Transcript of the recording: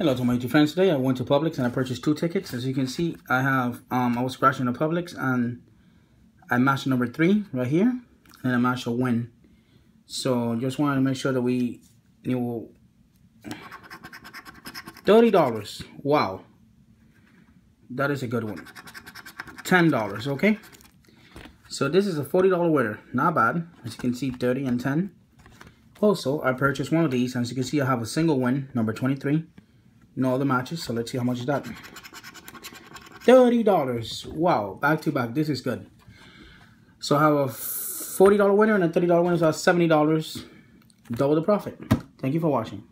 Hello to my two friends today. I went to Publix and I purchased two tickets. As you can see, I have, um, I was scratching the Publix and I matched number three right here. And I matched a win. So just wanted to make sure that we knew $30. Wow. That is a good one. $10, okay? So this is a $40 winner. Not bad. As you can see, 30 and 10. Also, I purchased one of these. As you can see, I have a single win, number 23 no other matches. So let's see how much is that. $30. Wow, back to back. This is good. So I have a $40 winner and a $30 winner. So that's $70. Double the profit. Thank you for watching.